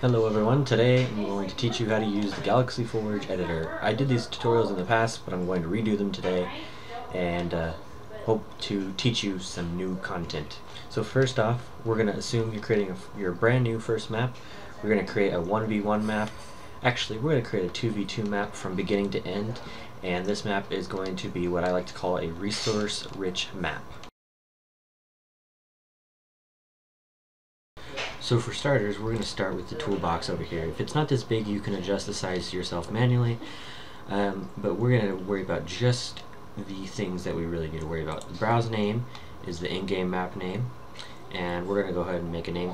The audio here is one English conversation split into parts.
Hello everyone, today I'm going to teach you how to use the Galaxy Forge editor. I did these tutorials in the past, but I'm going to redo them today and uh, hope to teach you some new content. So first off, we're going to assume you're creating a, your brand new first map. We're going to create a 1v1 map. Actually, we're going to create a 2v2 map from beginning to end, and this map is going to be what I like to call a resource-rich map. So for starters, we're going to start with the toolbox over here. If it's not this big, you can adjust the size yourself manually, um, but we're going to worry about just the things that we really need to worry about. The browse name is the in-game map name, and we're going to go ahead and make a name.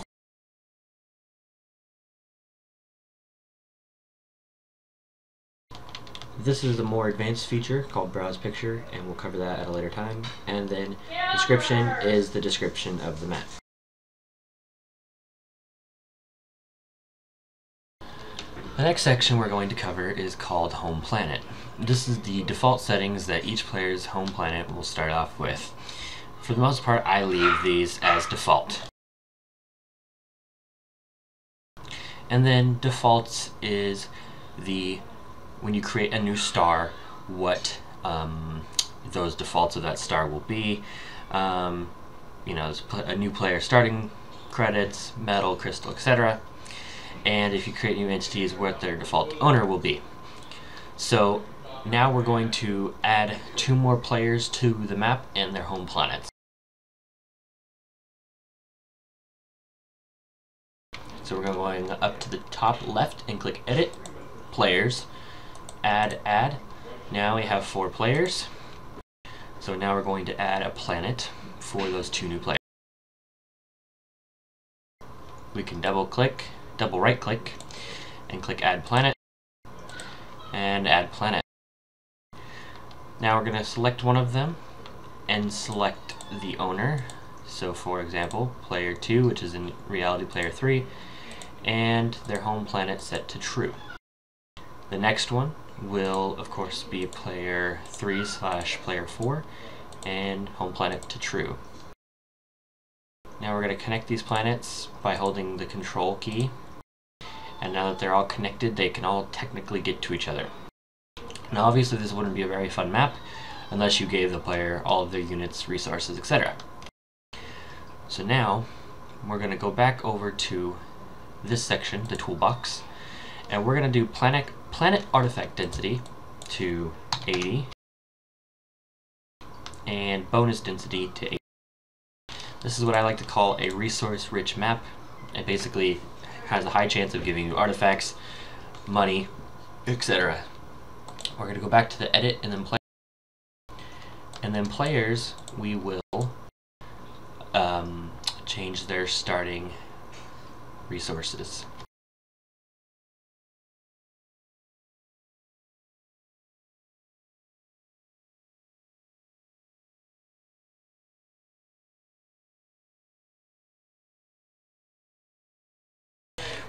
This is the more advanced feature called browse picture, and we'll cover that at a later time. And then description is the description of the map. The next section we're going to cover is called Home Planet. This is the default settings that each player's home planet will start off with. For the most part, I leave these as default. And then defaults is the, when you create a new star, what um, those defaults of that star will be. Um, you know, a new player starting credits, metal, crystal, etc and if you create new entities what their default owner will be. So now we're going to add two more players to the map and their home planets. So we're going up to the top left and click edit, players, add, add. Now we have four players. So now we're going to add a planet for those two new players. We can double click double right click and click add planet and add planet. Now we're going to select one of them and select the owner. So for example, player 2, which is in reality player 3, and their home planet set to true. The next one will of course be player 3 slash player 4 and home planet to true. Now we're going to connect these planets by holding the control key and now that they're all connected they can all technically get to each other. Now obviously this wouldn't be a very fun map unless you gave the player all of their units, resources, etc. So now we're going to go back over to this section, the toolbox, and we're going to do planet, planet artifact density to 80 and bonus density to 80. This is what I like to call a resource-rich map. It basically has a high chance of giving you artifacts, money, etc. We're going to go back to the edit and then play. And then players, we will um, change their starting resources.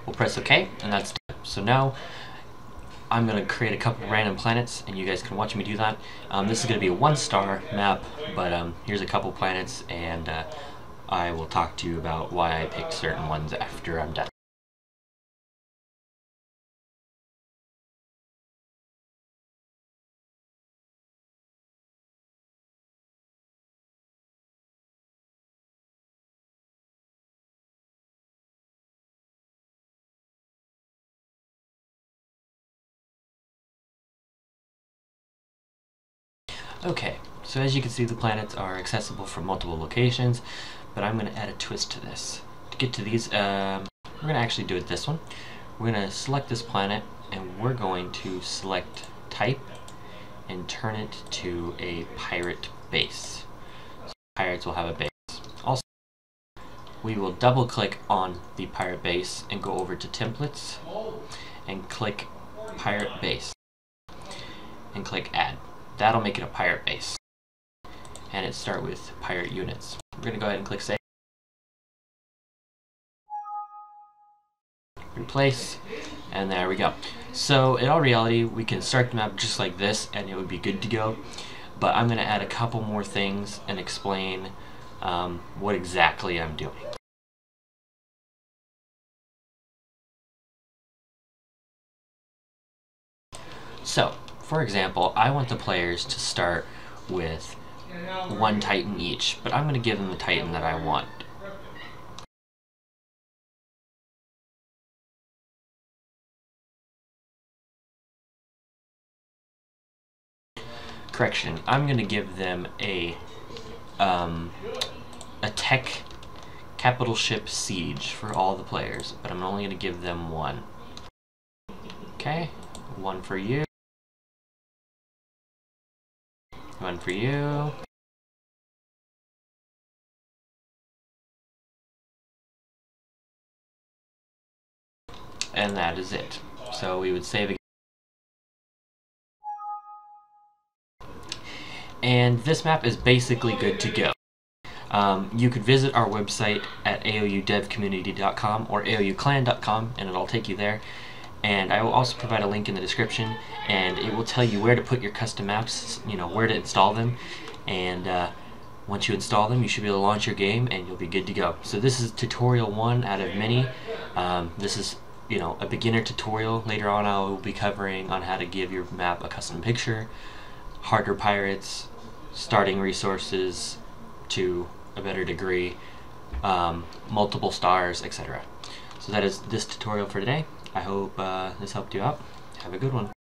We'll press OK, and that's done. So now I'm going to create a couple random planets, and you guys can watch me do that. Um, this is going to be a one-star map, but um, here's a couple planets, and uh, I will talk to you about why I picked certain ones after I'm done. Okay, so as you can see the planets are accessible from multiple locations, but I'm going to add a twist to this. To get to these, um, we're going to actually do it this one. We're going to select this planet and we're going to select type and turn it to a pirate base. So pirates will have a base. Also, we will double click on the pirate base and go over to templates and click pirate base and click add. That'll make it a pirate base. And it start with pirate units. We're gonna go ahead and click save. Replace, and there we go. So in all reality, we can start the map just like this and it would be good to go. But I'm gonna add a couple more things and explain um, what exactly I'm doing. So, for example, I want the players to start with one Titan each, but I'm going to give them the Titan that I want. Correction, I'm going to give them a um, a tech capital ship siege for all the players, but I'm only going to give them one. Okay, one for you. One for you. And that is it. So we would save again. And this map is basically good to go. Um, you could visit our website at aoudevcommunity.com or aouclan.com and it'll take you there. And I will also provide a link in the description and it will tell you where to put your custom maps, you know, where to install them. And uh, once you install them, you should be able to launch your game and you'll be good to go. So this is tutorial one out of many. Um, this is you know a beginner tutorial. Later on I will be covering on how to give your map a custom picture, harder pirates, starting resources to a better degree, um, multiple stars, etc. So that is this tutorial for today. I hope uh, this helped you out. Have a good one.